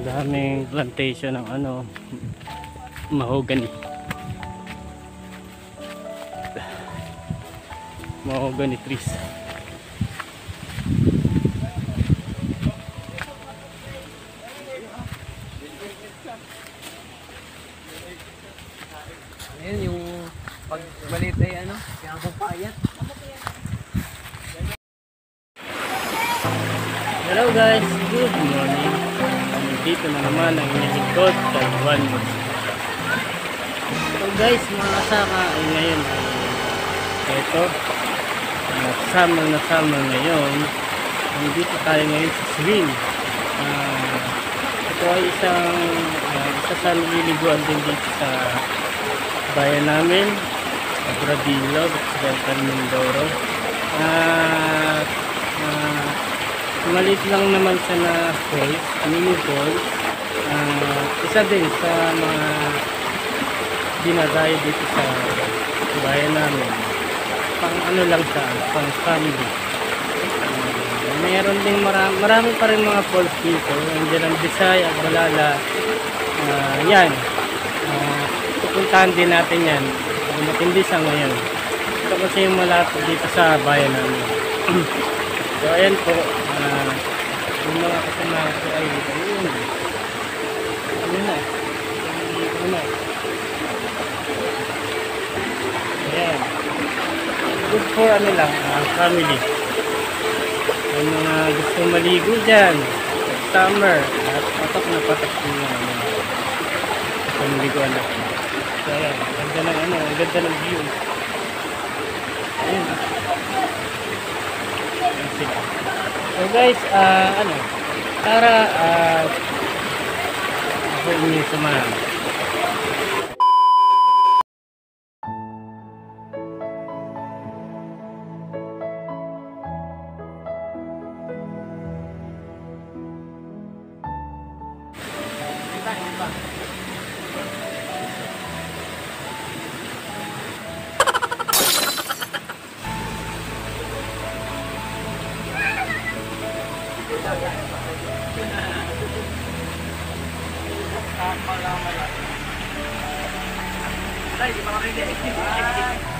Daming plantation ng ano, mahogany. Mahogany trees. Ayun yung pag maliit ay ano, kaya ako payat. Hello guys, good morning. Dito na naman ang inyong lingkod, Taiwan. So guys, mga kasama ay ngayon ay ito. Nasama na sama ngayon. Nandito tayo ngayon sa swing. Ah, ito ay isang ah, isa sa nililiguan din dito sa bayan namin. Abradillo, Occidental Mindoro. At ah, maliit lang naman siya na falls, mini falls. Ah, isa din sa mga dinadayo dito sa bayan namin. Pang ano lang siya, pang family. Ah, meron din marami, marami pa rin mga falls dito. Nandiyan ang Bisaya, Balala. Ah, yan. Pupuntahan din natin yan. Matindi sa ngayon. Ito kasi yung malapit dito sa bayan namin. So ayan po, ah, yung mga kasama ko ay ayun. Ano na? Ano na? Ayan. Good for ano lang, ah, family. Yung mga gusto maligo dyan, summer, at patok na patok yung mga ano. Pamiliguan natin. So ayan, ganda ng ano, ganda ng view. Ayan. Guys, ah ano, para ah ako inyong samahan. Tama lang malaki. Ay, di ba kami